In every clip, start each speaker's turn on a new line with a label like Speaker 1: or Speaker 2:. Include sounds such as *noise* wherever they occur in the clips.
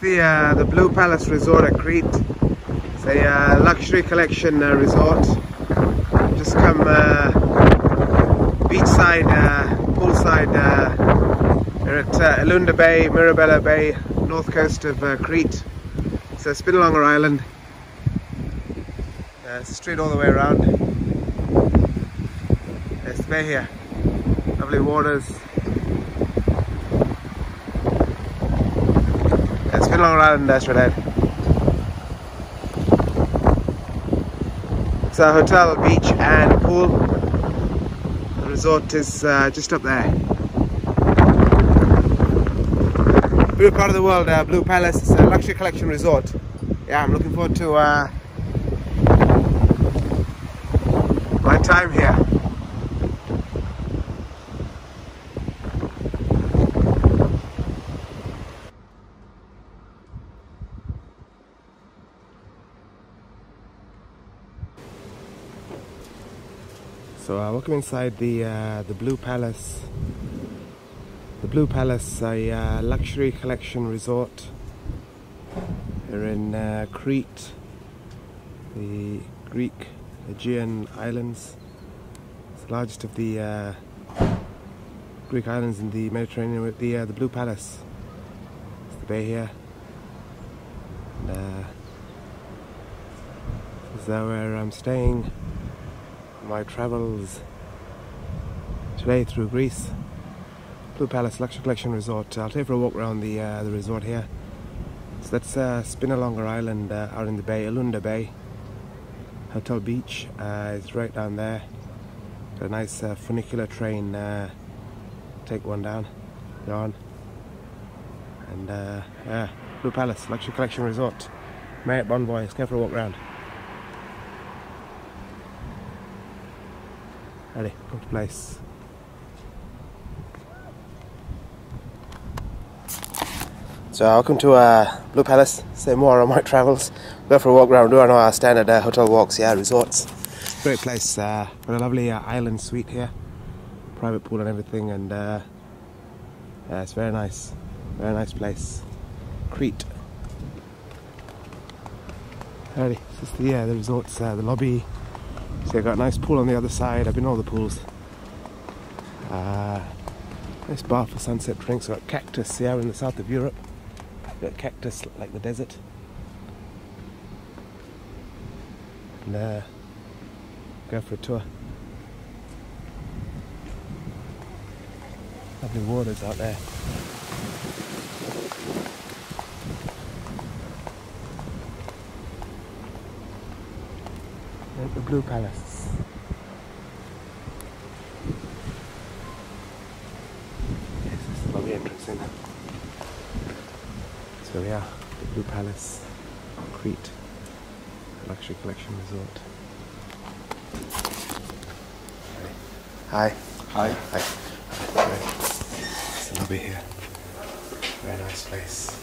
Speaker 1: the uh, the Blue Palace Resort at Crete. It's a uh, luxury collection uh, resort. Just come uh, beachside, uh, poolside. Uh, we're at uh, Elounda Bay, Mirabello Bay, north coast of Crete. So Spinalonga Island. It's a street all the way around. There's the bay here. Lovely waters. Spinalonga Island, that's right ahead. It's a hotel, beach and pool. The resort is uh, just up there. Favorite part of the world, uh, Blue Palace. It's a luxury collection resort. Yeah, I'm looking forward to uh, my time here. So uh, welcome inside the uh, the Blue Palace. The Blue Palace, a uh, luxury collection resort here in uh, Crete, the Greek Aegean Islands. It's the largest of the uh, Greek islands in the Mediterranean with the uh, the Blue Palace. It's the bay here. And, uh, this is where I'm staying my travels today through Greece. Blue Palace Luxury Collection Resort. I'll take for a walk around the uh, the resort here. So that's uh, Spinalonga Island uh, out in the bay, Elounda Bay. Hotel Beach uh, is right down there. Got a nice uh, funicular train. Uh, take one down, go and uh, yeah, Blue Palace Luxury Collection Resort. Marriott Bonvoy. Let's go for a walk around. Come place. So welcome to uh, Blue Palace. Say more on my travels. Go for a walk around. Do our standard uh, hotel walks, yeah, resorts. Great place. Uh, got a lovely uh, island suite here, private pool and everything, and uh, yeah, it's very nice. Very nice place. Crete. Ready. This is the yeah the resorts, uh, the lobby. So I've got a nice pool on the other side. I've been all the pools. Uh, nice bar for sunset drinks. I've got cactus here in the south of Europe. Got cactus like the desert. And uh, go for a tour. Lovely waters out there. Blue Palace. Yes, this is the lobby entrance in. So yeah, the Blue Palace, Crete, luxury collection resort. Hi.
Speaker 2: Hi.
Speaker 1: Hi. Hi. It's the lobby here. Very nice place.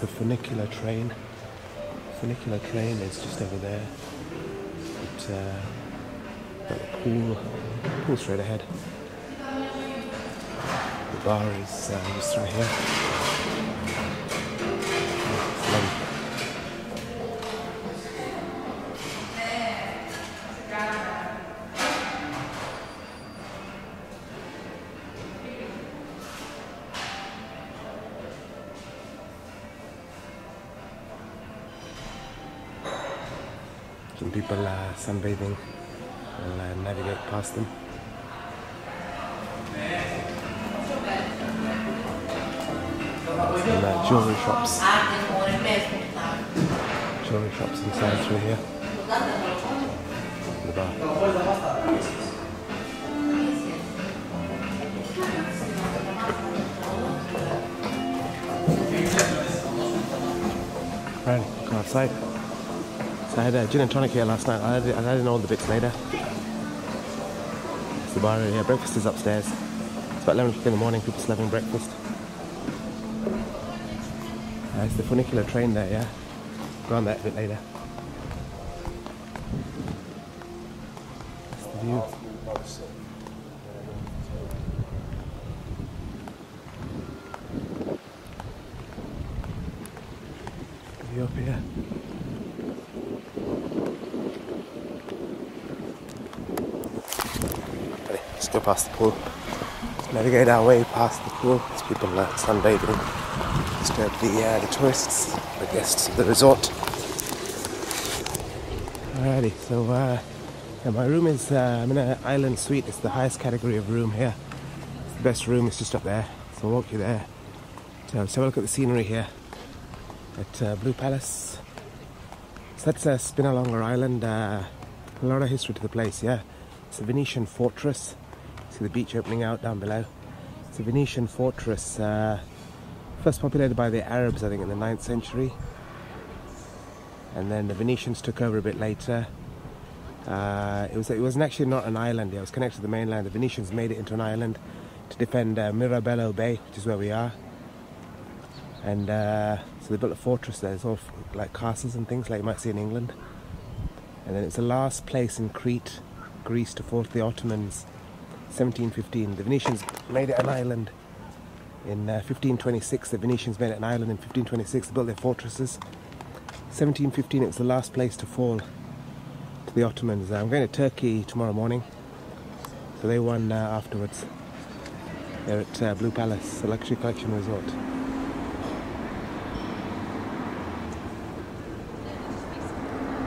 Speaker 1: The funicular train. Funicular train is just over there. But, uh, got the pool, pool straight ahead. The bar is uh, just right here. Sunbathing. I'll uh, navigate past them. Uh, jewelry shops. Jewelry shops inside through here. The bar. Right, go outside. I had a gin and tonic here last night. I had, I had all the bits later. It's the bar here. Breakfast is upstairs. It's about 11 o'clock in the morning. People still having breakfast. Uh, it's the funicular train there, yeah? Go on that a bit later. That's the. View up here. Ready, let's go past the pool. Navigate our way past the pool. There's people uh, sunbathing. Disturb the uh, the tourists, the guests of the resort. Alrighty, so uh, yeah, my room is uh, I'm in an island suite. It's the highest category of room here. It's the best room. is just up there. So I'll walk you there. So let's have a look at the scenery here at uh, Blue Palace. So that's uh, Spinalonga Island. Uh, a lot of history to the place. Yeah, it's a Venetian fortress. See the beach opening out down below. It's a Venetian fortress, uh, first populated by the Arabs, I think, in the 9th century. And then the Venetians took over a bit later. Uh, it was it wasn't actually not an island. It was connected to the mainland. The Venetians made it into an island to defend uh, Mirabello Bay, which is where we are. And uh, so they built a fortress there. It's all like castles and things like you might see in England. And then it's the last place in Crete, Greece, to fall to the Ottomans 1715. The Venetians made it an island in uh, 1526. The Venetians made it an island in 1526. They built their fortresses. 1715, it was the last place to fall to the Ottomans. I'm going to Turkey tomorrow morning. So they won uh, afterwards. They're at uh, Blue Palace, a luxury collection resort.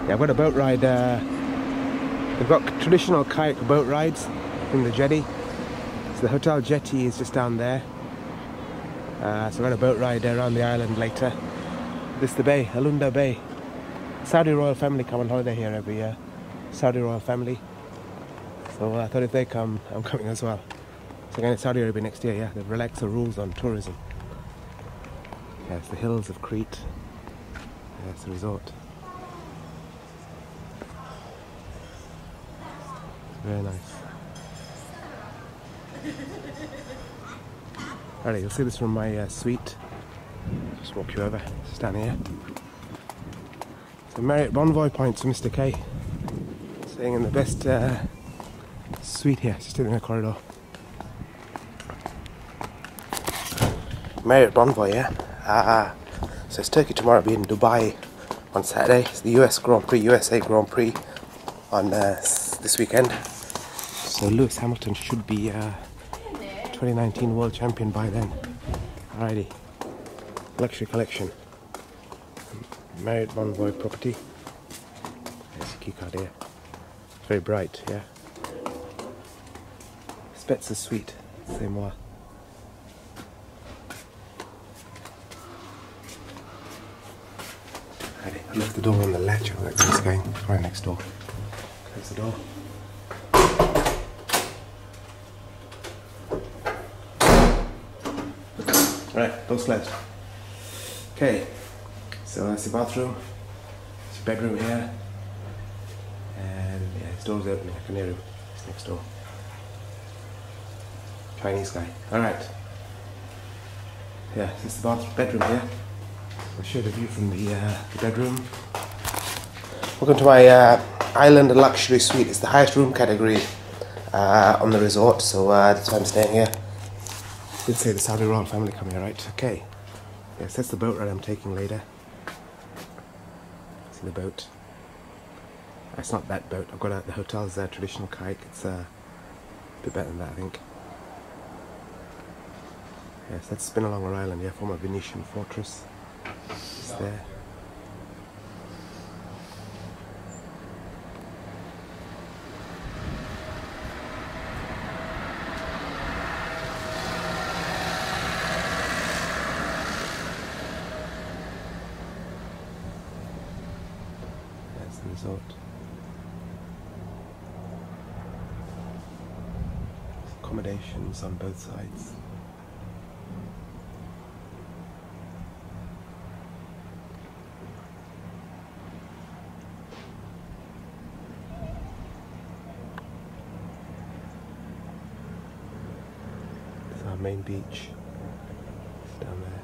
Speaker 1: Yeah, I've got a boat ride. Uh, they've got traditional kayak boat rides from the jetty. So the hotel jetty is just down there. Uh, so I've got a boat ride around the island later. This is the bay, Elounda Bay. Saudi royal family come on holiday here every year. Saudi royal family. So uh, I thought if they come, I'm coming as well. So going to Saudi Arabia next year, yeah. They've relaxed the rules on tourism. Yeah, it's the hills of Crete. Yeah, it's the resort. Very nice. You'll see this from my uh, suite. Just walk you over. Stand here. So Marriott Bonvoy points to Mr. K. Staying in the best uh, suite here, just in the corridor. Marriott Bonvoy, yeah. Uh, so it's Turkey tomorrow. Be in Dubai on Saturday. It's the US Grand Prix, USA Grand Prix on uh, this weekend. So Lewis Hamilton should be uh, 2019 world champion by then. Alrighty. Luxury collection. Marriott Bonvoy property. There's a key card here. It's very bright, yeah. Spetzer Suite, same one. Alrighty, I left the door on the latch. This going. Right next door. Close the door. Right, door's closed. Okay, so that's the bathroom. It's your bedroom here. And yeah, his door's open. I can hear him. It's next door. Chinese guy. Alright. Yeah, this is the bathroom, bedroom here. I'll show the view from the, uh, the bedroom. Welcome to my uh, island luxury suite. It's the highest room category uh, on the resort, so uh, that's why I'm staying here. Did say the Saudi royal family come here, right? Okay. Yes, that's the boat ride I'm taking later. See the boat? It's not that boat. I've got a, the hotel's uh, traditional kayak. It's uh, a bit better than that, I think. Yes, that's been along Spinalonga Island, yeah, former Venetian fortress. It's there. That's the resort. Accommodations on both sides. It's our main beach. It's down there.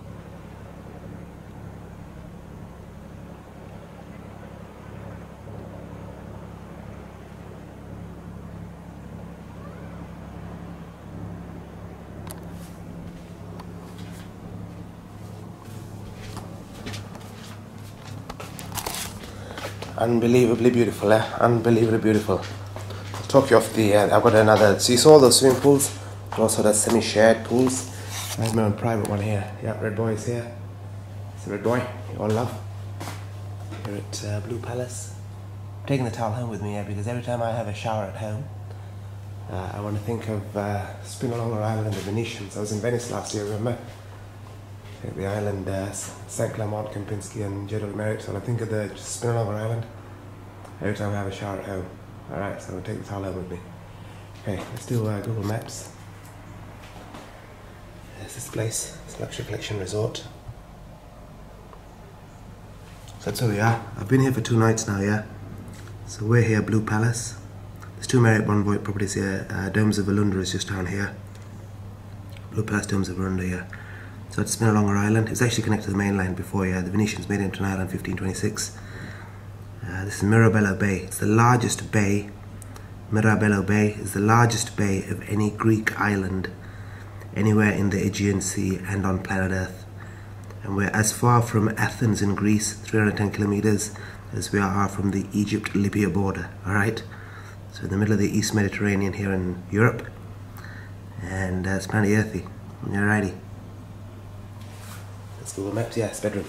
Speaker 1: Unbelievably beautiful, eh? Unbelievably beautiful. I'll talk you off the. Uh, I've got another. So you saw those swimming pools, also the semi-shared pools. I have my own private one here. Yeah, Red Boy is here. It's a Red Boy. You all love. Here at uh, Blue Palace. I'm taking the towel home with me here because every time I have a shower at home, uh, I want to think of uh, Spinalonga Island and the Venetians. I was in Venice last year, remember? the island, uh, St. Clement, Kempinski, and JW Marriott. So I think of the Spinalonga Island every time I have a shower at home. Alright, so I'm to take the towel home with me. Okay, let's do uh, Google Maps. There's this place, it's Luxury Collection Resort. So that's where we are. I've been here for two nights now, yeah? So we're here, Blue Palace. There's two Marriott Bonvoy properties here. Uh, Domes of Elounda is just down here. Blue Palace Domes of Elounda, yeah. So it's been it's Spinalonga Island. It's actually connected to the mainland before yeah, the Venetians made it into an island in 1526. Uh, this is Mirabello Bay. It's the largest bay. Mirabello Bay is the largest bay of any Greek island anywhere in the Aegean Sea and on planet Earth. And we're as far from Athens in Greece, 310 kilometers, as we are from the Egypt-Libya border, alright? So in the middle of the East Mediterranean here in Europe. And uh, it's planet earthy. Alrighty. Let's Google Maps. Yeah, it's bedroom.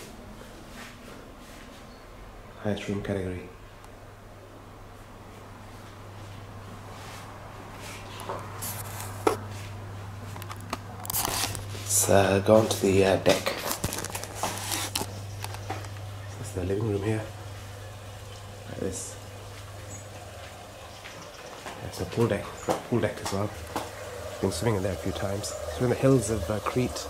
Speaker 1: Highest room category. Let's uh, go on to the uh, deck. This is the living room here. Like this. It's a pool deck. Pool deck as well. Been swimming in there a few times. We're in the hills of uh, Crete.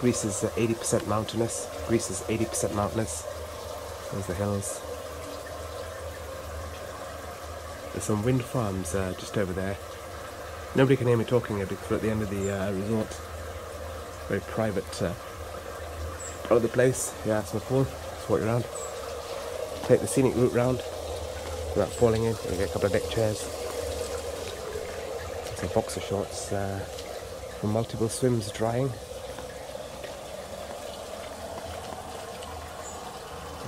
Speaker 1: Greece is 80% mountainous. Greece is 80% mountainous. There's the hills. There's some wind farms uh, just over there. Nobody can hear me talking here because we're at the end of the uh, resort. Very private uh, part of the place. Yeah, it's my pool. Just walk around. Take the scenic route round without falling in. Get a couple of deck chairs. Some boxer shorts uh, from multiple swims drying.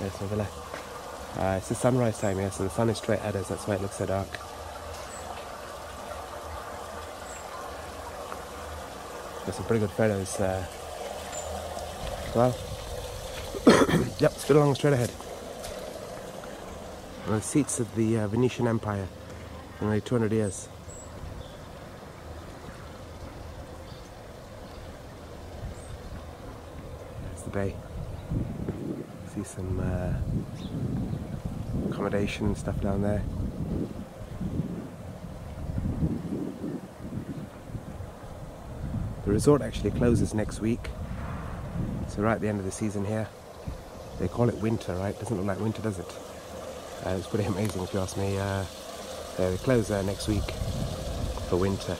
Speaker 1: There's the villa. Uh, it's the sunrise time here, so the sun is straight at us, that's why it looks so dark. Got some pretty good photos. Uh, well, *coughs* yep, straight along straight ahead. the seats of the uh, Venetian Empire for nearly 200 years. There's the bay some uh, accommodation and stuff down there. The resort actually closes next week, so right at the end of the season here. They call it winter, right? Doesn't look like winter, does it? Uh, it's pretty amazing if you ask me. Uh, they close there next week for winter.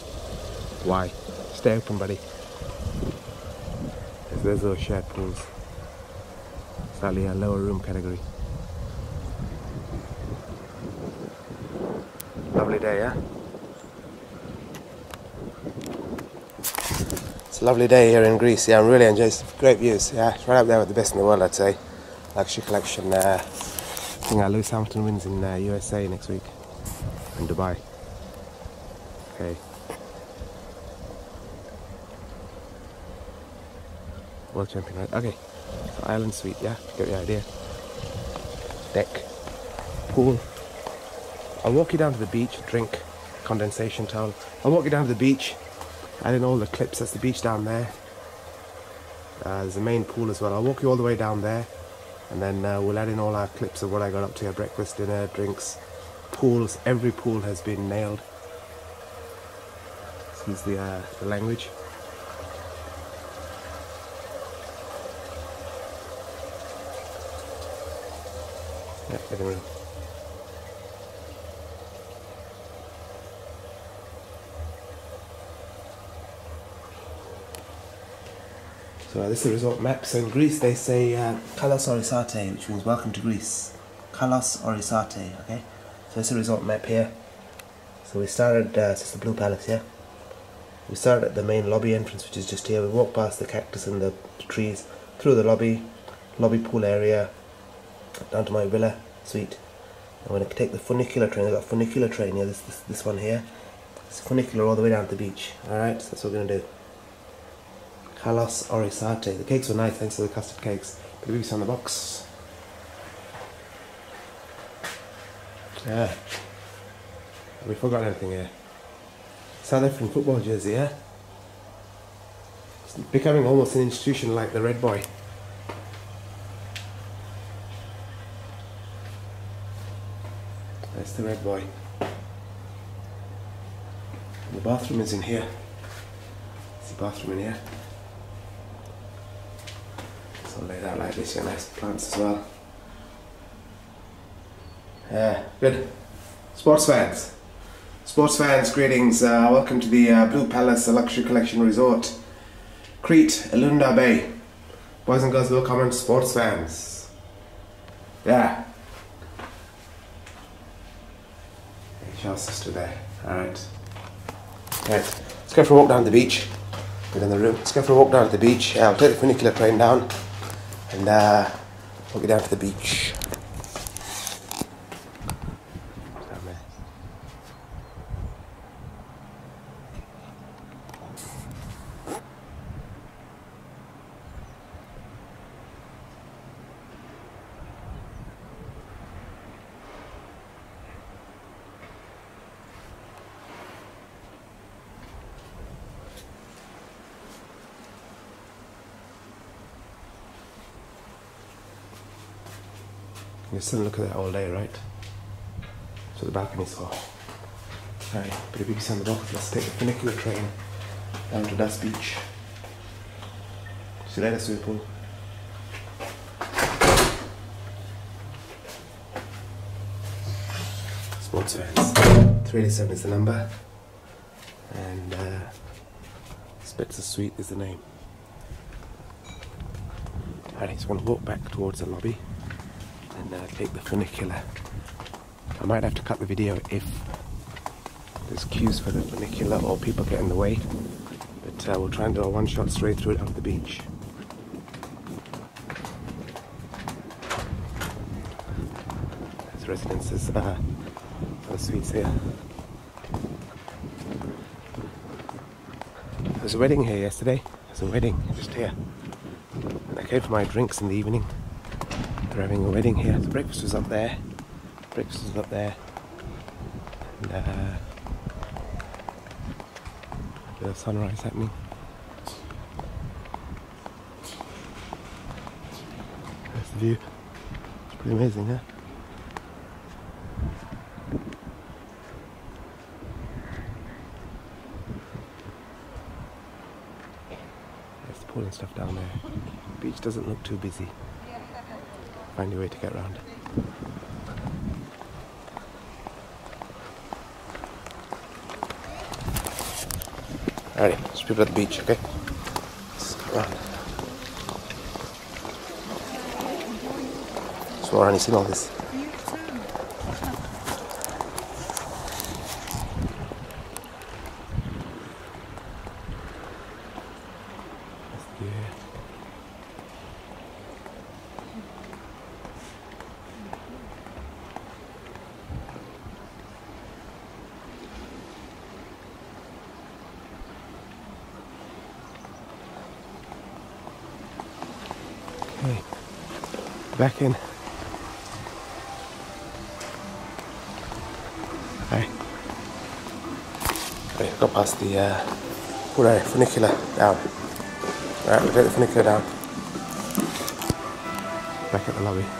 Speaker 1: Why? Stay open, buddy. There's those shared pools slightly a lower room category. Lovely day, yeah? It's a lovely day here in Greece, yeah, I'm really enjoying. Great views, yeah, it's right up there with the best in the world, I'd say. Luxury collection, uh, I think uh, Lewis Hamilton wins in uh, USA next week, in Dubai. Okay. World champion, right? Okay. Island suite, yeah, get the idea. Deck, pool. I'll walk you down to the beach, drink, condensation towel. I'll walk you down to the beach, add in all the clips, that's the beach down there. Uh, there's a main pool as well. I'll walk you all the way down there and then uh, we'll add in all our clips of what I got up to, breakfast, dinner, drinks, pools. Every pool has been nailed. Excuse the, uh, the language. Yeah, living room. So uh, this is the resort map. So in Greece they say uh, Kalos Orisate, which means welcome to Greece. Kalos Orisate, okay? So this is a resort map here. So we started, uh, this is the Blue Palace, yeah? We started at the main lobby entrance, which is just here. We walked past the cactus and the trees, through the lobby, lobby pool area, down to my villa, suite. I'm going to take the funicular train. I've got a funicular train here, this, this, this one here. It's funicular all the way down to the beach. Alright, so that's what we're going to do. Kalos Orisate. The cakes were nice, thanks to the custard cakes. Bit of on the box. Yeah. Have we forgotten anything here? South African football jersey, yeah? It's becoming almost an institution like the Red Boy. That's the Red Boy. The bathroom is in here. It's the bathroom in here. So laid out like this, you nice plants as well. Yeah, good. Sports fans. Sports fans, greetings. Uh, welcome to the uh, Blue Palace Luxury Collection Resort, Crete, Elounda Bay. Boys and girls, welcome, and sports fans. Yeah. Hey, sister there. Alright. Right. Let's go for a walk down the beach. Get in the room. Let's go for a walk down to the beach. I'll take the funicular train down and uh, we'll get down to the beach. You still look at that all day, right? So the balcony's for. Alright, but if you can the box, let's take the funicular train down to Das Beach. See you later, swimming pool. Sports fans. 387 is the number. And uh, Spencer Suite is the name. Alright, so I'm going to walk back towards the lobby and uh, take the funicular. I might have to cut the video if there's queues for the funicular or people get in the way. But uh, we'll try and do a one shot straight through it down the beach. There's residences uh, for the suites here. There was a wedding here yesterday. There's a wedding just here. And I came for my drinks in the evening. They're having a wedding here. The breakfast was up there. Breakfast was up there. And uh, the sunrise happening. There's the view. It's pretty amazing, huh? There's the pool and stuff down there. The beach doesn't look too busy find a way to get around. Alright, there's people at the beach, okay? Let's go around. So, Rani, seen all this? Okay, back in. Okay. Okay, got past the uh, oh funicular down. Alright, we'll get the funicular down. Back at the lobby.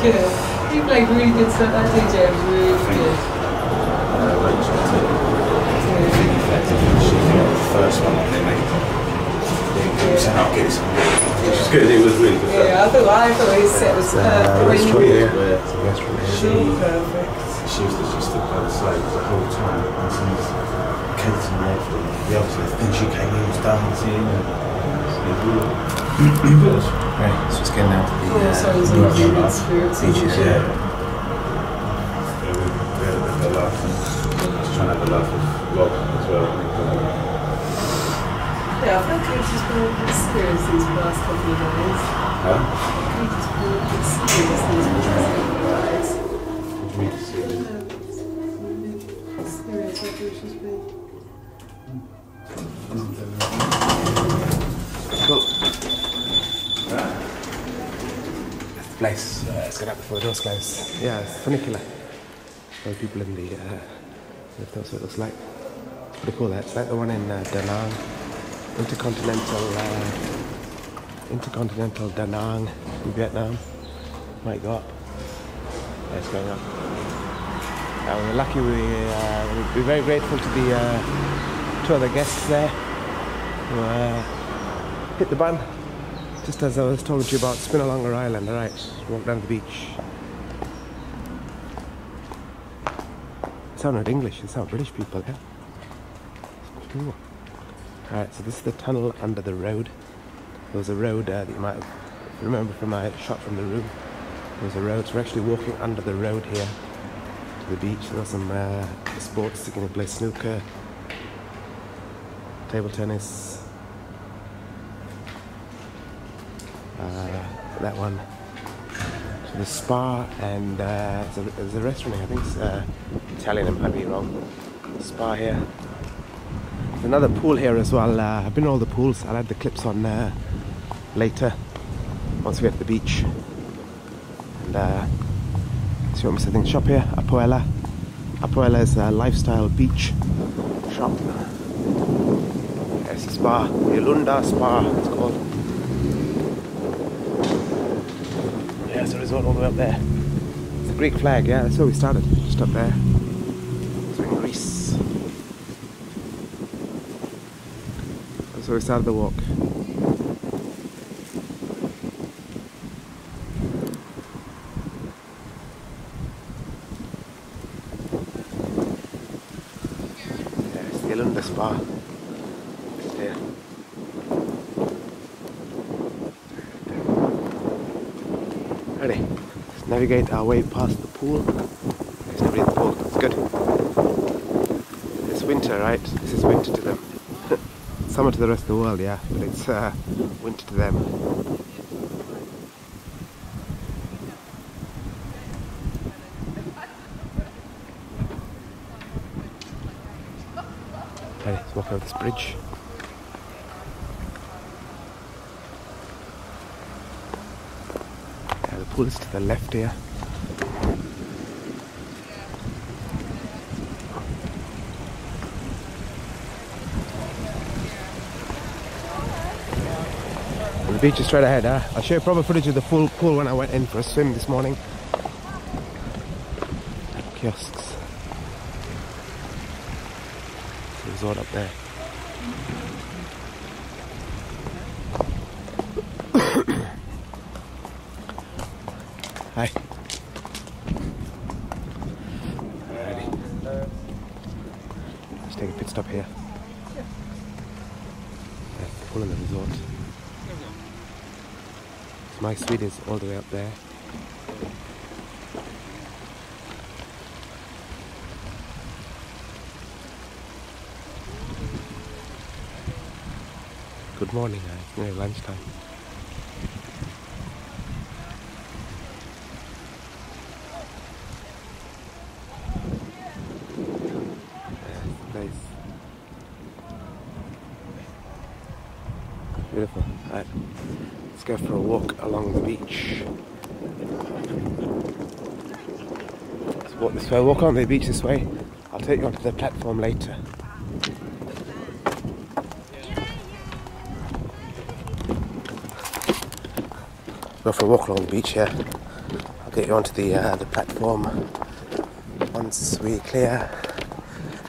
Speaker 2: Yeah.
Speaker 3: He
Speaker 2: played really good stuff. That DJ was really good.
Speaker 3: Uh, Rachel, too.
Speaker 2: Yeah.
Speaker 3: She got the first one they they said, I'll get some Which is good, it was really good.
Speaker 2: Yeah, I thought I thought his set was
Speaker 1: Uh,
Speaker 2: perfect.
Speaker 1: let's
Speaker 2: When
Speaker 1: try
Speaker 2: you-
Speaker 1: it.
Speaker 3: Where
Speaker 1: Yes, from here.
Speaker 2: Perfect.
Speaker 3: she was just stood by the side the whole time. And so Kate and Nathan, the opposite, then she came in, was dancing. And it was really good. *clears throat*
Speaker 1: Right, so it's getting out to the
Speaker 2: songs
Speaker 1: uh,
Speaker 2: of
Speaker 1: beach.
Speaker 2: good spirits.
Speaker 1: Beaches,
Speaker 3: Yeah.
Speaker 2: it?
Speaker 3: Yeah, we, we had a bit of a laugh and just trying to have a laugh with Rob as well. I think,
Speaker 2: Yeah, I think Kate's just been a good experience these past couple of days.
Speaker 3: huh?
Speaker 2: Kate's just been a experience these past couple of days.
Speaker 3: What do you mean to see?
Speaker 2: Yeah, experience like it should be.
Speaker 1: Cool. The place. Uh, let's get out before the doors close. Yeah, it's funicular. There are people in the. Uh, that's what it looks like. Pretty cool. That it's like the one in uh, Da Nang, intercontinental, uh, intercontinental Da Nang in Vietnam. Might go up. Yeah, it's going up. Uh, we're lucky. We uh, we're very grateful to the uh, two other guests there who uh, hit the button just as I was talking to you about Spinalonga Island. All right, walk down to the beach. It sounded English. It sounded British people. Yeah. Cool. All right, so this is the tunnel under the road. There was a road uh, that you might remember from my shot from the room. There was a road. So we're actually walking under the road here to the beach. There was some uh, sports. You can play snooker, table tennis. Uh, that one. So the spa and uh, there's, a, restaurant here. I think it's uh, Italian. I might be wrong. Spa here. There's another pool here as well. Uh, I've been to all the pools. I'll add the clips on uh, later once we get to the beach. And see what missing shop here. Apoella. Apoella is a lifestyle beach shop. There's the spa. Elounda Spa. It's called. It's a all the way up there. It's a Greek flag, yeah, that's where we started, just up there. So in Greece. That's where we started the walk. Yeah, it's the Elounda Spa. Just here. Ready? Let's navigate our way past the pool. There's nobody at the pool. It's good. It's winter, right? This is winter to them. *laughs* Summer to the rest of the world, yeah, but it's uh, winter to them. Let's walk over this bridge. Is to the left here. The beach is straight ahead, huh? I'll show you proper footage of the full pool when I went in for a swim this morning. Kiosks. Resort up there. Hi. Alrighty. Let's take a pit stop here. That's the pool in the resort. So my suite is all the way up there. Good morning, it's nearly lunchtime. Beautiful. Right. Let's go for a walk along the beach. Let's walk this way. Walk on the beach this way. I'll take you onto the platform later. Go for a walk along the beach here. I'll get you onto the uh, the platform once we clear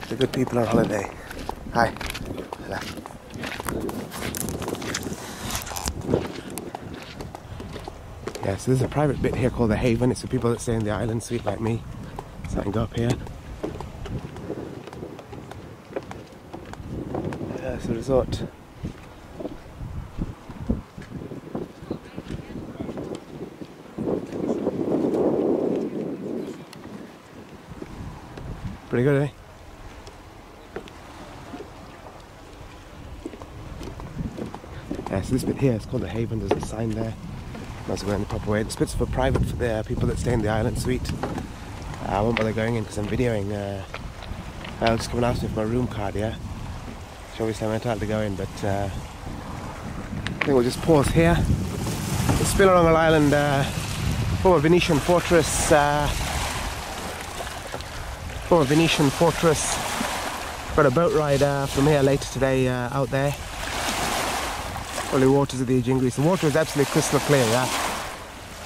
Speaker 1: the good people on holiday. Hi. Yeah, so there's a private bit here called the Haven. It's for people that stay in the island suite like me. So I can go up here. Yeah, it's a resort. Pretty good, eh? Yeah, so this bit here is called the Haven. There's a sign there. Must go in the proper way. This bit's for private for the people that stay in the island suite. I won't bother going in because I'm videoing. Uh, I'll just come and ask me for my room card, yeah? So obviously I'm entitled to go in, but uh, I think we'll just pause here. Spinalonga Island, uh, former Venetian fortress. Uh, former Venetian fortress. Got a boat ride uh, from here later today uh, out there. Holy waters of the Aegean Greece. The water is absolutely crystal clear, yeah?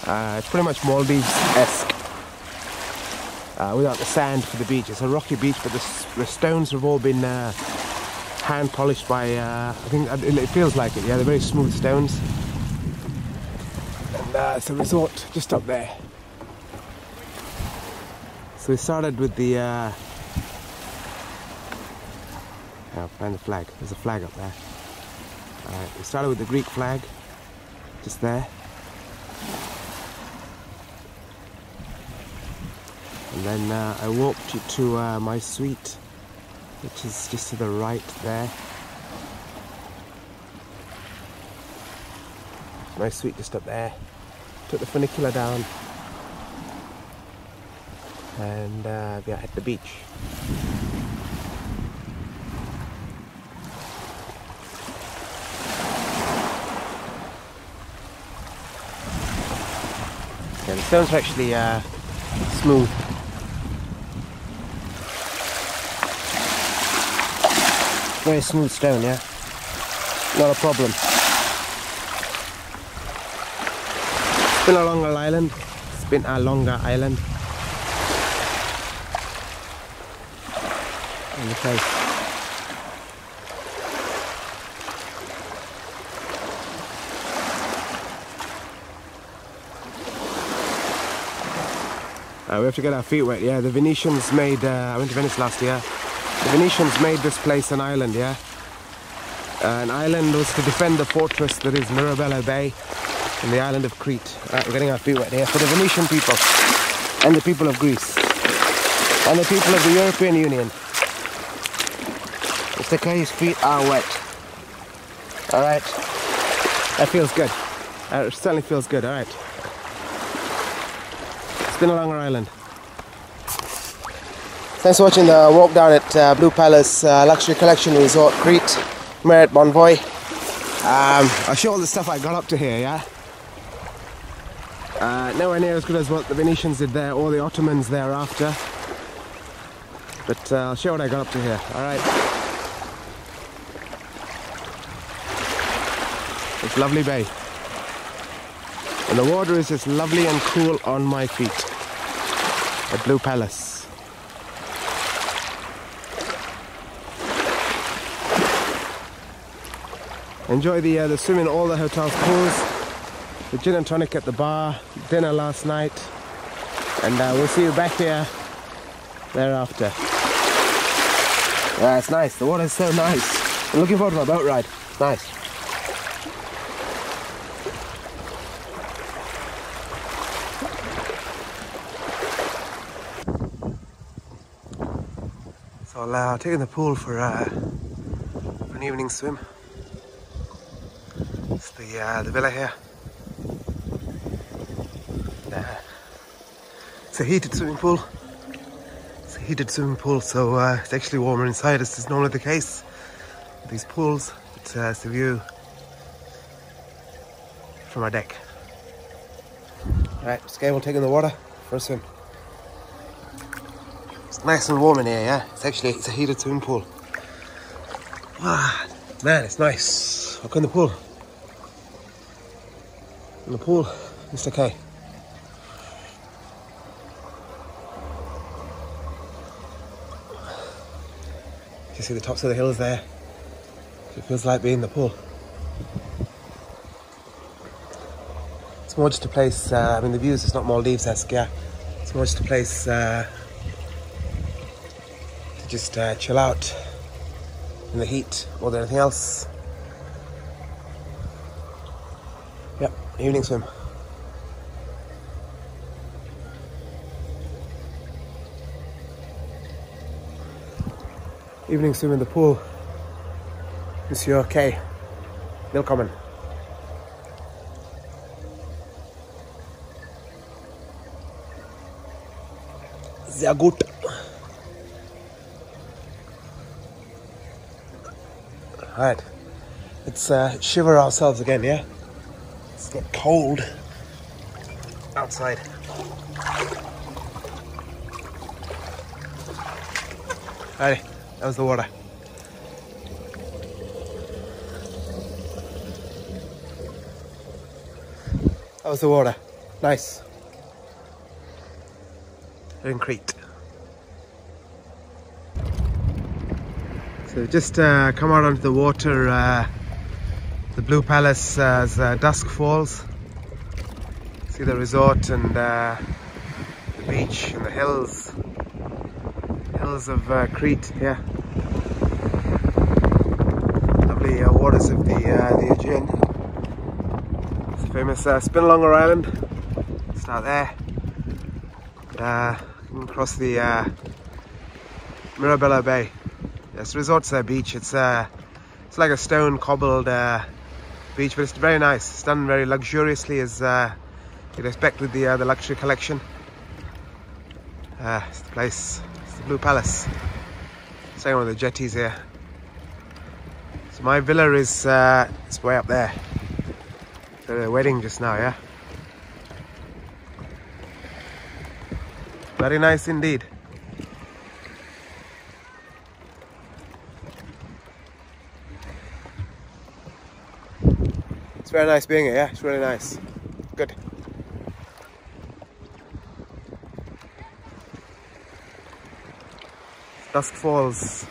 Speaker 1: Uh, it's pretty much Maldives-esque. Uh, without the sand for the beach. It's a rocky beach, but the, the stones have all been uh, hand polished by, uh, I think uh, it feels like it, yeah? They're very smooth stones. And uh, it's a resort just up there. So we started with the, uh, find the flag. There's a flag up there. Alright, we started with the Greek flag, just there. And then uh, I walked you to uh, my suite, which is just to the right there. My suite just up there. Took the funicular down. And uh, yeah, hit the beach. The stones are actually uh, smooth. Very smooth stone, yeah. Not a problem. It's Spinalonga island. It's Spinalonga island. In the place. Uh, we have to get our feet wet, yeah. The Venetians made, uh, I went to Venice last year. The Venetians made this place an island, yeah. Uh, an island was to defend the fortress that is Mirabello Bay in the island of Crete. Right, we're getting our feet wet here for the Venetian people and the people of Greece and the people of the European Union. Mr. Kay's feet are wet. Alright. That feels good. Uh, it certainly feels good, alright. It's Spinalonga island. Thanks for watching the walk down at uh, Blue Palace uh, Luxury Collection Resort, Crete, Marriott Bonvoy. Um, I'll show all the stuff I got up to here, yeah? Uh, nowhere near as good as what the Venetians did there or the Ottomans thereafter. But uh, I'll show what I got up to here, alright? It's lovely bay. And the water is just lovely and cool on my feet at Blue Palace. Enjoy the uh, the swim in all the hotel's pools, the gin and tonic at the bar, dinner last night, and uh, we'll see you back here thereafter. Yeah, it's nice. The water's so nice. I'm looking forward to my boat ride. Nice. So I'll uh, take in the pool for, uh, an evening swim. It's the uh, the villa here. Uh, it's a heated swimming pool. It's a heated swimming pool, so uh, it's actually warmer inside as is normally the case. These pools, but uh, it's the view. from our deck. Right, Sky will take in the water for a swim. Nice and warm in here, yeah? It's actually it's a heated swimming pool. Ah, man, it's nice. Look in the pool. In the pool, Mr. K. You see the tops of the hills there? It feels like being in the pool. It's more just a place, uh, I mean, the views it's not more leaves-esque, yeah. It's more just a place uh, just uh, chill out in the heat more than anything else. Yep, evening swim. Evening swim in the pool. Monsieur K. Willkommen. Sehr gut. Alright. Let's uh, shiver ourselves again, yeah? It's get cold outside. Alright, that was the water. That was the water. Nice. In Crete. So just uh, come out onto the water, uh, the Blue Palace uh, as uh, dusk falls. See the resort and uh, the beach and the hills, hills of uh, Crete. Yeah, lovely waters of the the Aegean. It's famous uh, Spinalonga Island. Start there. Uh, across the Mirabello Bay. Yes, resort's a beach. It's uh, it's like a stone cobbled uh, beach, but it's very nice. It's done very luxuriously, as uh, you'd expect with the uh, the luxury collection. Uh, it's the place. It's the Blue Palace. Same with the jetties here. So my villa is uh, it's way up there. The wedding just now, yeah. Very nice indeed. Very nice being here, yeah, it's really nice. Good. Dusk Falls.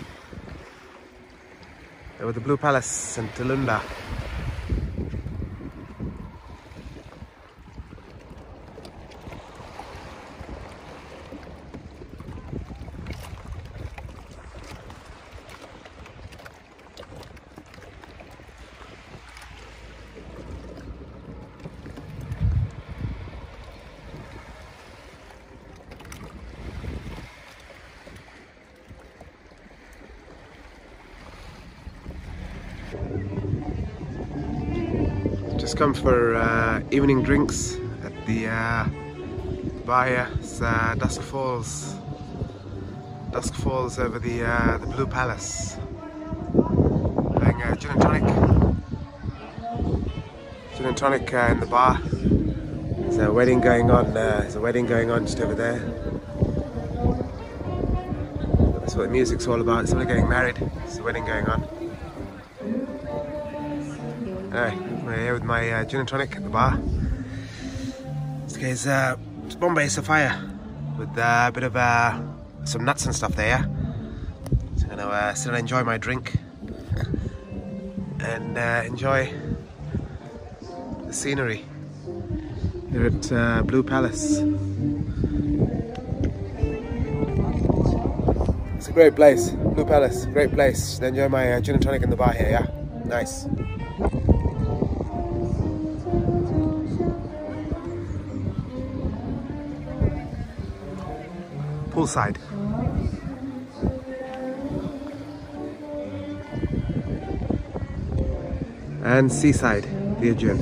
Speaker 1: There the Blue Palace and Tulunda. Just come for uh, evening drinks at the uh, bar uh, Dusk Falls. Dusk Falls over the uh, the Blue Palace. Having a gin and tonic. Gin and tonic uh, in the bar. There's a wedding going on. Uh, there's a wedding going on just over there. That's what the music's all about. Somebody getting married. There's a wedding going on. Anyway, here with my uh, gin and tonic at the bar. This guy's uh, it's Bombay Sapphire with uh, a bit of uh, some nuts and stuff there. So I'm gonna uh, sit and enjoy my drink and uh, enjoy the scenery here at uh, Blue Palace. It's a great place, Blue Palace, great place. Enjoy my gin and tonic in the bar here. Yeah, nice. Poolside. And seaside, the Aegean.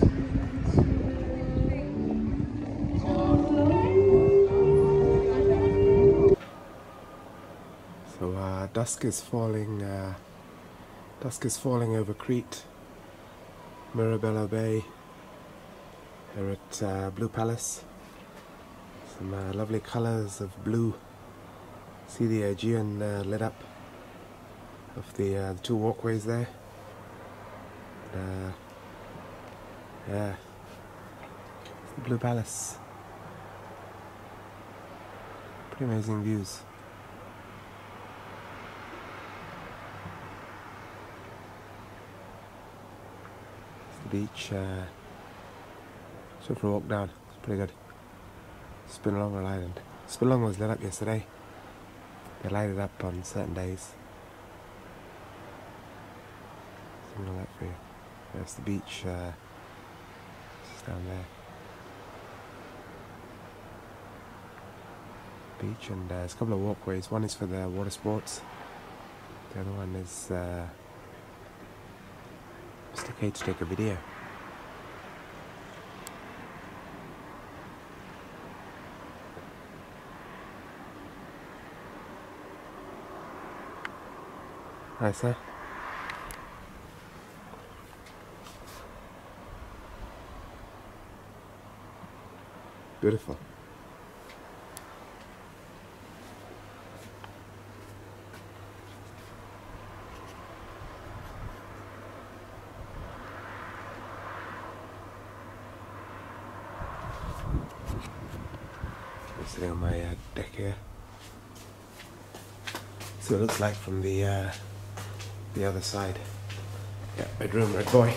Speaker 1: So uh, dusk is falling. Uh, dusk is falling over Crete, Mirabello Bay. Here at uh, Blue Palace. Some uh, lovely colours of blue. See the Aegean uh, lit up of the, uh, the two walkways there. Uh, yeah, it's the Blue Palace. Pretty amazing views. It's the beach. Uh, so for a walk down, it's pretty good. Spinalonga Island. It's been Spinalonga was lit up yesterday. They light it up on certain days. Something like that for you. That's the beach. Uh, just down there. Beach and uh, there's a couple of walkways. One is for the water sports. The other one is uh, just okay to take a video. Hi, sir. Beautiful. Sitting on my uh, deck here. So it looks like from the uh, the other side. Yeah, bedroom, red boy.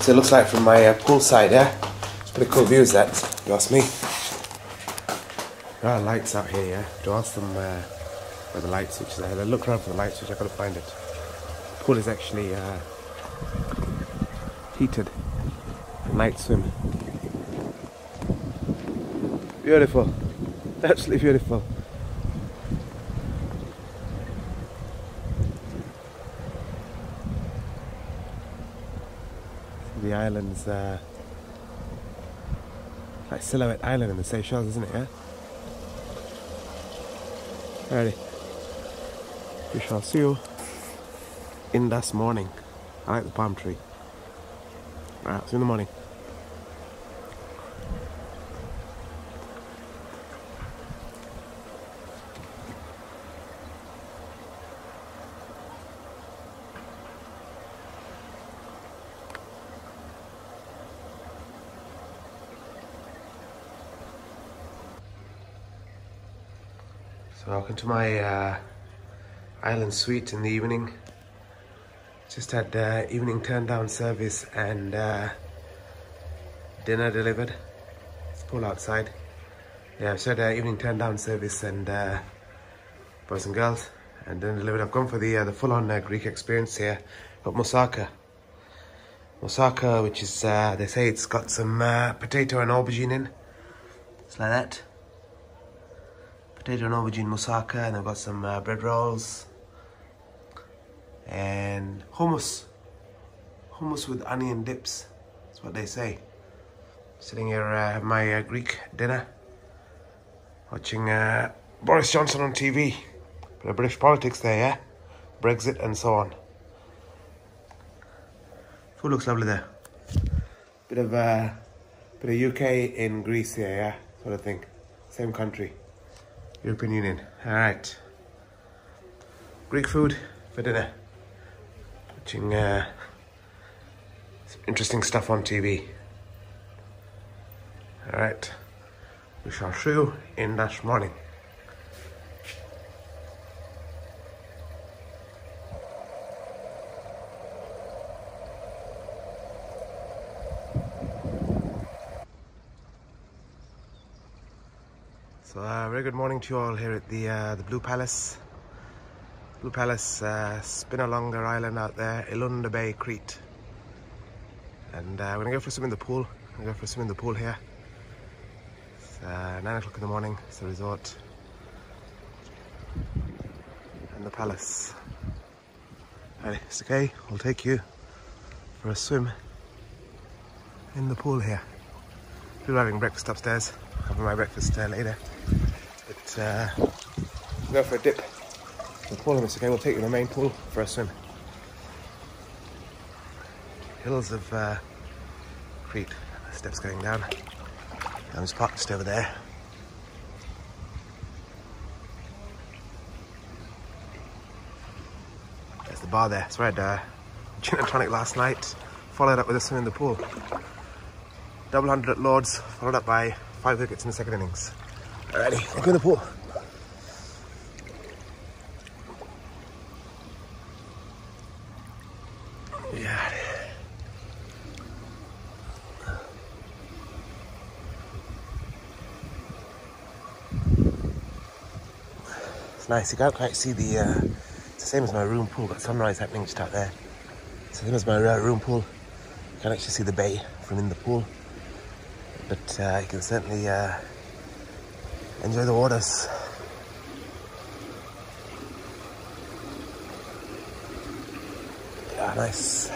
Speaker 1: So it looks like from my uh, pool side, yeah? It's pretty cool views that, you ask me. There are lights out here, yeah? To ask them uh, where the light switch is there. They look around for the light switch, I couldn't find it. The pool is actually uh, heated. Night swim. Beautiful. Absolutely beautiful. the island's uh, like Silhouette Island in the Seychelles, isn't it? Yeah. Alrighty. We shall see you in this morning. I like the palm tree. Alright, see you in the morning. So welcome to my uh, island suite in the evening. Just had uh, evening turn down service and uh, dinner delivered. It's pool outside. Yeah, I've said uh, evening turn down service and uh, boys and girls and dinner delivered. I've gone for the uh, the full on Greek experience here. Got moussaka. Moussaka, which is they say it's got some potato and aubergine in. It's like that potato and aubergine moussaka, and I've got some uh, bread rolls and hummus. Hummus with onion dips. That's what they say. Sitting here, uh, my uh, Greek dinner, watching uh, Boris Johnson on TV. British politics there, yeah. Brexit and so on. Food looks lovely there. Bit of uh, bit of UK in Greece here, yeah, sort of thing. Same country. European Union. All right. Greek food for dinner. Watching uh, some interesting stuff on TV. All right. We shall see you in that morning. So, uh, very good morning to you all here at the uh, the Blue Palace. Blue Palace, uh, Spinalonga Island out there, Elounda Bay, Crete. And uh, we're gonna go for a swim in the pool. We're gonna go for a swim in the pool here. It's uh, 9 o'clock in the morning, it's the resort. And the palace. Alright, it's okay, I'll take you for a swim in the pool here. People are having breakfast upstairs. Having my breakfast uh, later. Uh, go for a dip. In the pool, okay. We'll take you to the main pool for a swim. Hills of uh, Crete. steps going down. I'm just parked just over there. There's the bar there. So I had uh, gin and tonic last night, followed up with a swim in the pool. Double hundred at Lords, followed up by five wickets in the second innings. Alrighty, let's go in the pool. Yeah. It's nice. You can't quite see the. Uh, it's the same as my room pool. Got sunrise happening just out there. It's the same as my uh, room pool. You can't actually see the bay from in the pool, but uh, you can certainly uh, enjoy the waters. Yeah, nice.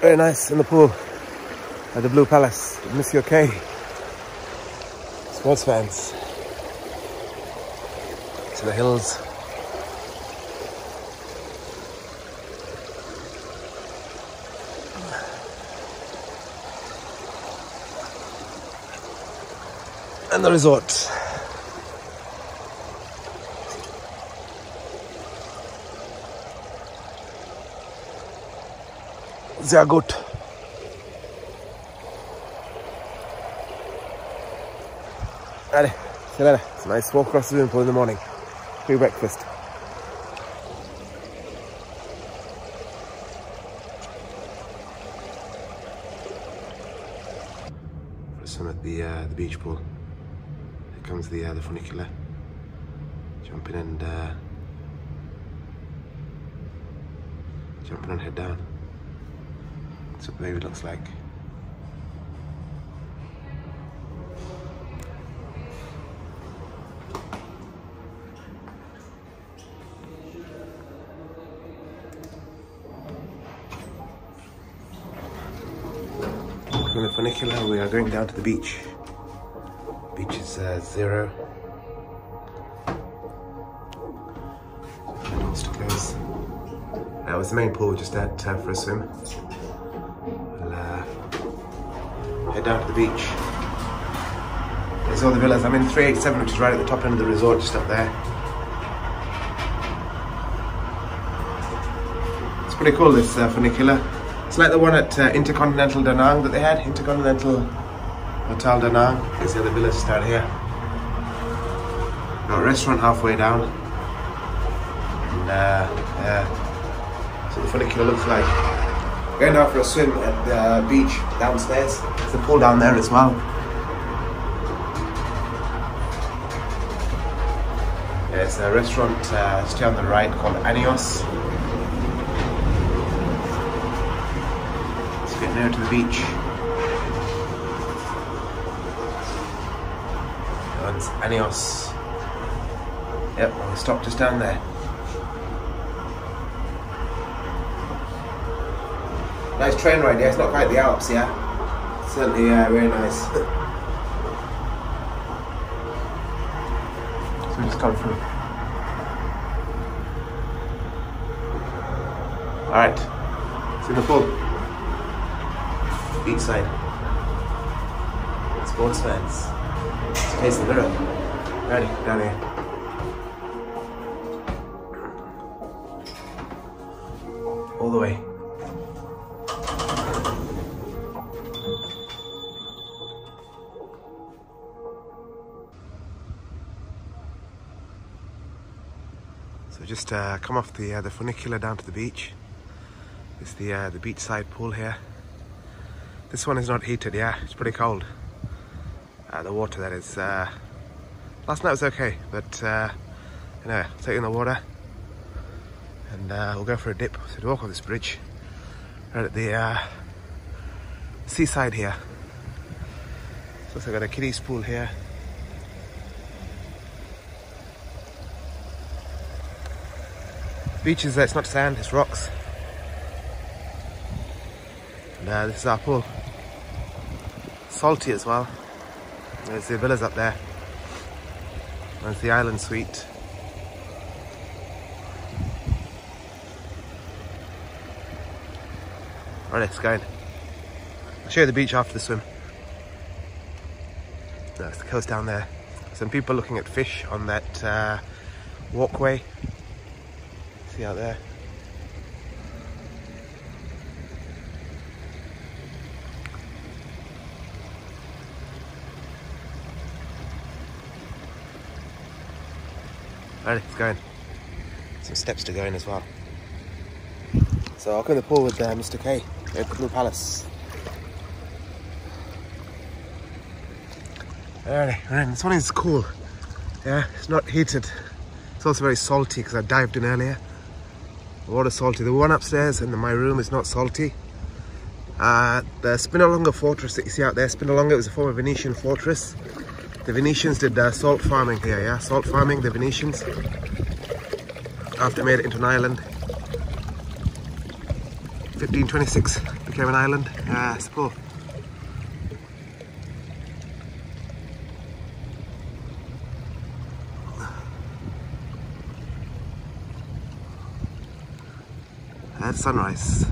Speaker 1: Very nice in the pool at the Blue Palace. You okay? Sports fans. To the hills. And the resort. See you later. It's a nice walk across the swimming pool in the morning. Free breakfast. Swim at the uh, the beach pool. The uh, the funicular. Jump in and uh, jump in and head down. That's what the baby looks like. From the funicular, we are going down to the beach. Uh, zero. Close. That was the main pool, just had time for a swim. We'll uh, head down to the beach. There's all the villas. I'm in 387, which is right at the top end of the resort, just up there. It's pretty cool, this uh, funicular. It's like the one at uh, Intercontinental Da Nang that they had. Intercontinental Hotel Da Nang. There's the other villas just down here. Got a restaurant halfway down. And uh, yeah. So the funicular looks like. Going out for a swim at the beach downstairs. There's a pool down there as well. There's a restaurant uh, on the right called Anios. Let's get near to the beach. That one's Anios. Yep, we'll stop just down there. Nice train ride, yeah. It's not quite the Alps, yeah. Certainly, yeah, very nice. *laughs* so we just gone through. Alright, see the side. Sports fans. The mirror. Ready, down here. All the way. So just uh, come off the uh, the funicular down to the beach. It's the uh, the beachside pool here. This one is not heated, yeah. It's pretty cold. Uh, the water that is. Uh, last night was okay, but uh, anyway, take in the water and uh, we'll go for a dip. So to walk on this bridge, right at the uh, seaside here. So also got a kiddies pool here. Beach is, uh, it's not sand, it's rocks. And uh, this is our pool. Salty as well. There's the villas up there. There's the island suite. Right, let's go in. I'll show you the beach after the swim. That's the coast down there. Some people looking at fish on that uh, walkway. See out there. Right, let's go in. Some steps to go in as well. So I'll go in the pool with uh, Mr. K at the Blue Palace. Alright, right, this one is cool. Yeah, it's not heated. It's also very salty because I dived in earlier. The water's salty. The one upstairs in my room is not salty. Uh, the Spinalonga fortress that you see out there, Spinalonga was a former Venetian fortress. The Venetians did uh, salt farming here, yeah? Salt farming, the Venetians. After made it into an island. 1526 became an island. It's cool. That's sunrise.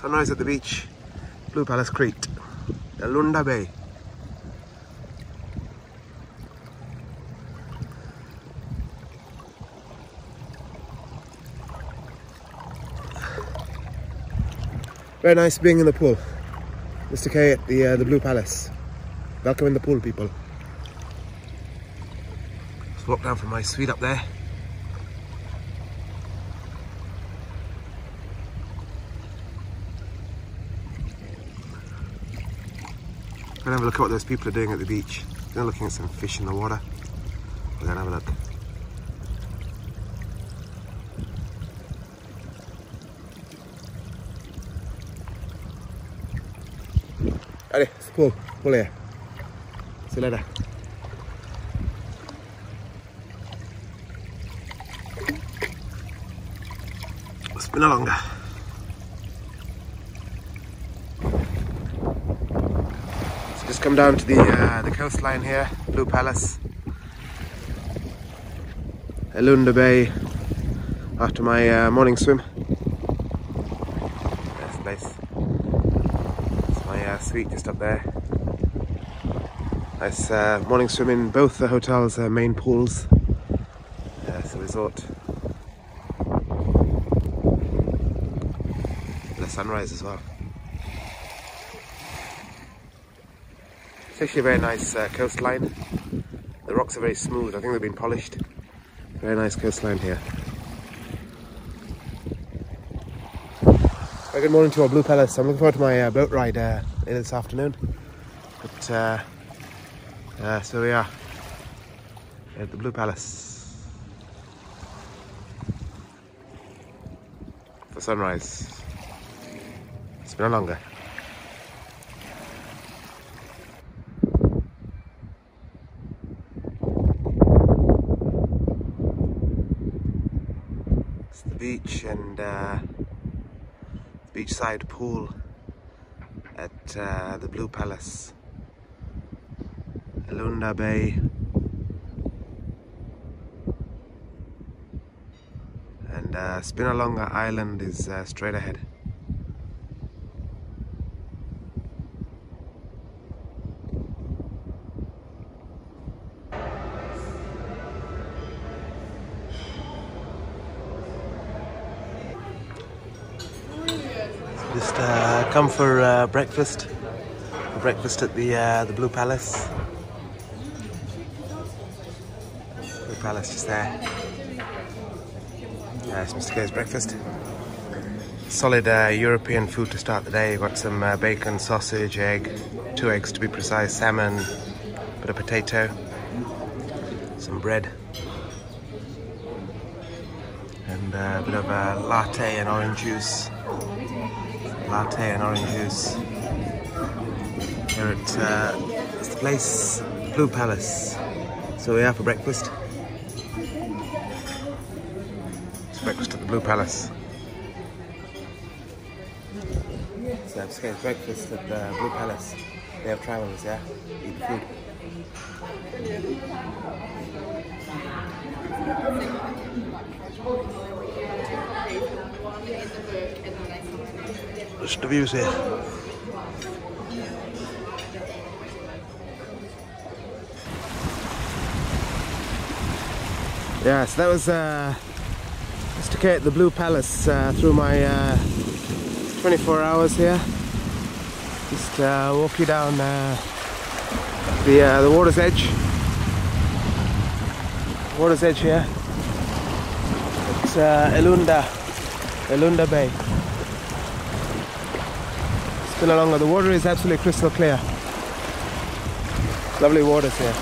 Speaker 1: Sunrise at the beach, Blue Palace Crete, Elounda Bay. Very nice being in the pool. Mr. K at the uh, the Blue Palace. Welcome in the pool, people. Let's walk down from my suite up there. Gonna have a look at what those people are doing at the beach. They're looking at some fish in the water. We're gonna have a look. Allez, c'est cool. Pull here. See you later. It's Spinalonga. Just come down to the uh, the coastline here, Blue Palace, Elounda Bay. After my uh, morning swim. Nice place. My uh, suite just up there. Nice uh, morning swim in both the hotel's uh, main pools. Yeah, it's a resort. A sunrise as well. It's actually a very nice uh, coastline. The rocks are very smooth. I think they've been polished. Very nice coastline here. Good morning to our Blue Palace. I'm looking forward to my uh, boat ride uh, later this afternoon. But uh, uh, so we are at the Blue Palace for sunrise. It's Spinalonga. It's the beach and uh, beachside pool at uh, the Blue Palace. Elounda Bay. And uh, Spinalonga Island is uh, straight ahead. Just uh, come for uh, breakfast. For breakfast at the uh, the Blue Palace. Blue Palace just there. It's Mr. K's breakfast. Solid uh, European food to start the day. Got some uh, bacon, sausage, egg, two eggs to be precise, salmon, bit of potato, some bread, and uh, a bit of uh, latte and orange juice. Latte and orange juice. Here at uh, it's the place, Blue Palace. So we're for breakfast. It's breakfast at the Blue Palace. So I'm just getting breakfast at the Blue Palace. They have travels, yeah? Eat food. Just the views here. Yeah, so that was uh, Mr. Kate, the Blue Palace, uh, through my uh, 24 hours here. Just uh, walk you down uh, the uh, the water's edge. Water's edge here. It's uh, Elounda, Elounda Bay. Along. The water is absolutely crystal clear. Lovely waters here.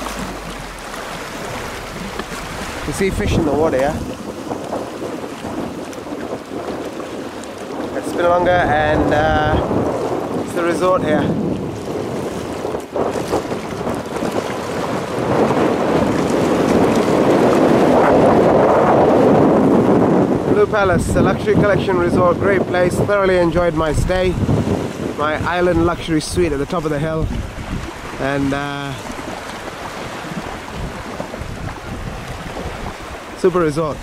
Speaker 1: You see fish in the water, yeah? It's Spinalonga and uh, it's the resort here. Blue Palace, a luxury collection resort, great place. Thoroughly enjoyed my stay. My island luxury suite at the top of the hill. And uh, super resort.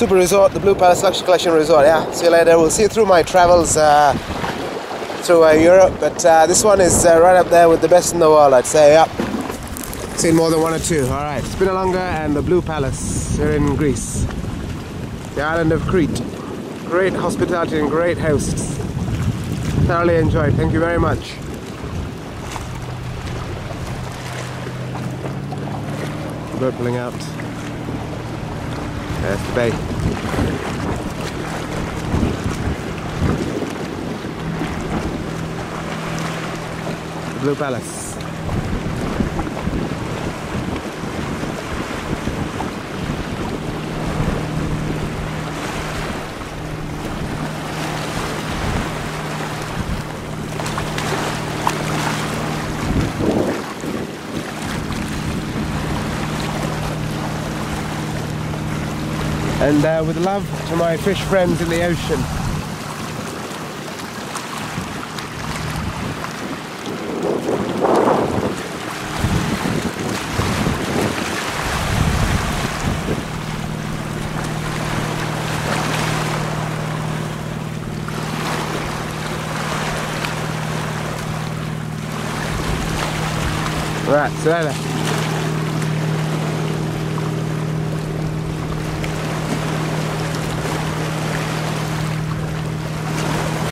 Speaker 1: Super Resort, the Blue Palace Luxury Collection Resort. Yeah, see you later. We'll see you through my travels uh, through uh, Europe, but uh, this one is uh, right up there with the best in the world, I'd say. yeah Seen more than one or two. All right, Spinalonga and the Blue Palace here in Greece, the island of Crete. Great hospitality and great hosts. Thoroughly enjoyed. Thank you very much. Boat pulling out. There's the bay. The Blue Palace. And uh, with love to my fish friends in the ocean. Right.